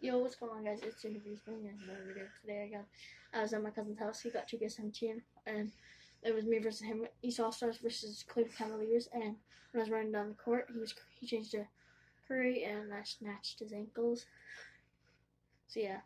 Yo, what's going on, guys? It's Interviews Bring and another video. Today, I got I was at my cousin's house. He got 2K17, and it was me versus him. East All Stars versus Cleveland Cavaliers. And when I was running down the court, he was he changed to Curry, and I snatched his ankles. So yeah,